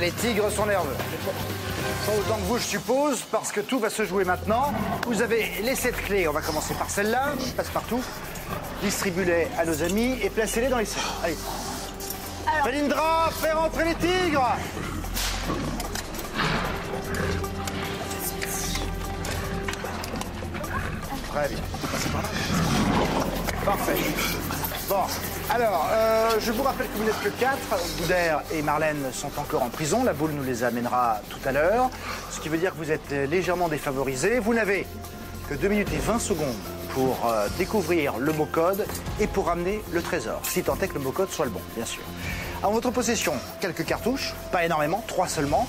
Les tigres sont nerveux. Pas autant que vous, je suppose, parce que tout va se jouer maintenant. Vous avez les sept clés. On va commencer par celle-là. Passe partout. Distribuez-les à nos amis et placez-les dans les sacs. Allez. Alors- fais rentrer les tigres Très bien. Parfait. Bon, alors, euh, je vous rappelle que vous n'êtes que quatre. Boudère et Marlène sont encore en prison. La boule nous les amènera tout à l'heure. Ce qui veut dire que vous êtes légèrement défavorisés. Vous n'avez que 2 minutes et 20 secondes pour euh, découvrir le mot code et pour ramener le trésor. Si tant est que le mot code soit le bon, bien sûr. En votre possession, quelques cartouches, pas énormément, trois seulement.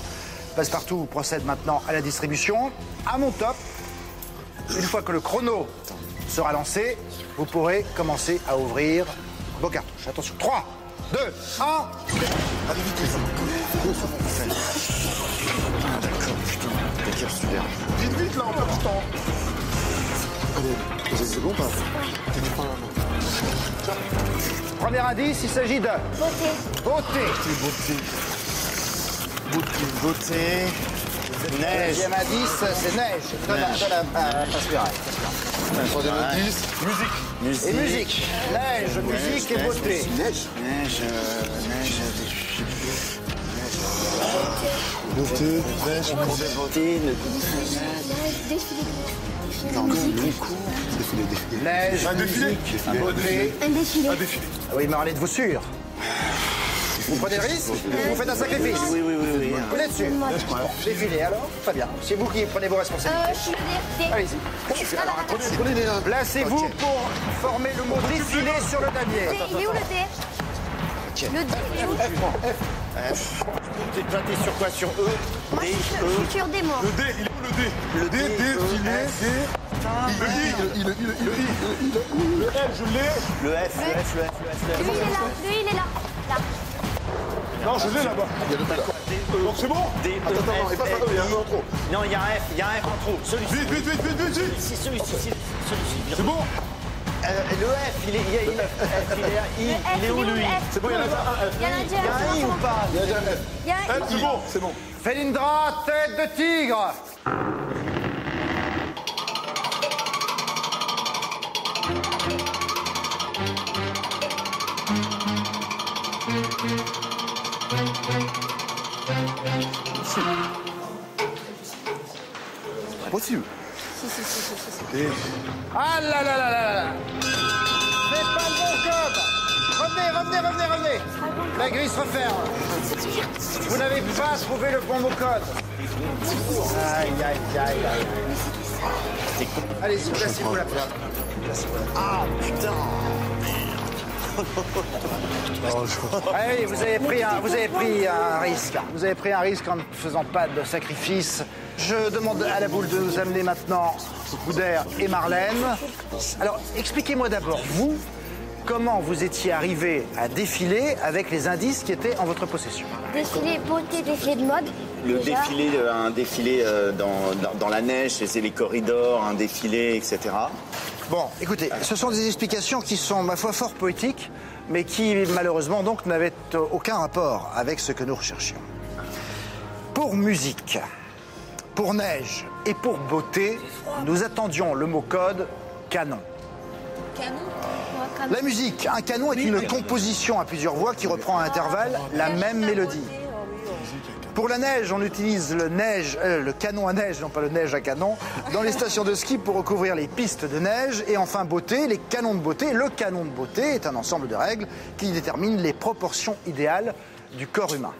Passepartout procède maintenant à la distribution. À mon top, une fois que le chrono sera lancé, vous pourrez commencer à ouvrir vos cartouches. Attention, 3, 2, 1. Ah, d'accord, putain. D'accord, super. Vite, vite, là, on perd du temps. Allez, c'est bon, pas Premier indice, il s'agit de Beauté. beauté. Beauté. Beauté. Beauté. Neige. Deuxième indice, c'est neige. Donne la, donne la, passe spirale. Troisième indice, musique. Musique. Et musique. Neige, musique et beauté. Neige. Neige. euh, Neige. Beauté, neige. Beauté. Non. Défilé, défilé. Neige, Un défilé. musique, Défilé. beauté. Un défilé. Un défilé. Ah Oui, mais êtes-vous sûr Vous prenez le risque Vous faites un sacrifice Oui, oui, oui, oui. Sûr alors, très bien. C'est vous qui prenez vos Euh, responsabilités. je suis le dé. Allez-y. Alors, les... Placez-vous pour former le mot défilé sur le damier. Il est où le dé Le dé, il est où T'es planté sur quoi Sur E Moi, je suis sur- je suis sur D, moi. Le dé, il est où le dé Le dé, dé, défilé, E, dé... Le I, le I, le I, le I, le I, le I, le Le L, je l'ai. Le F, le F, le F, le F. Lui, il est là. Lui, il est là. Là. Non, je l'ai là-bas. Il y a le là. Donc c'est bon E, Attends, attends, et pas ça, il y a un en trop. Non, il y a un F, il y a un F en trop. Celui-ci. Vite, vite, vite, vite, vite, vite. C'est celui-ci, celui-ci. C'est bon Euh, le F, il est, il est, il est, F, il est, il, il où lui C'est bon, il y en a un F. Il y en a déjà Il y a un I ou pas Il y a un F. Il y a un F, c'est bon, c'est bon. Felindra, tête de tigre. Possible. Si, si, si, si, si. Et Ah là là là là là C'est pas le bon code Revenez, revenez, revenez, revenez La grille se referme. Vous n'avez pas trouvé le bon mot code. Aïe, aïe, aïe, aïe. Allez-y, placez-vous la place. Ah, vous avez pris un, vous avez pris un risque. Vous avez pris un risque en ne faisant pas de sacrifice. Je demande à la boule de nous amener maintenant Boudère et Marlène. Alors, expliquez-moi d'abord, vous, comment vous étiez arrivé à défiler avec les indices qui étaient en votre possession? Défilé beauté, défilé de mode. Le déjà. défilé, euh, un défilé euh, dans, dans, dans la neige, c'est les corridors, un défilé, etc. Bon, écoutez, ce sont des explications qui sont, ma foi, fort poétiques, mais qui, malheureusement, donc, n'avaient aucun rapport avec ce que nous recherchions. Pour musique, pour neige et pour beauté, nous attendions le mot code canon. Canon? La musique, un canon est une composition à plusieurs voix qui reprend à intervalles la même mélodie. Pour la neige, on utilise euh, le canon à neige, non pas le neige à canon, dans les stations de ski pour recouvrir les pistes de neige. Et enfin, beauté, les canons de beauté. Le canon de beauté est un ensemble de règles qui déterminent les proportions idéales du corps humain.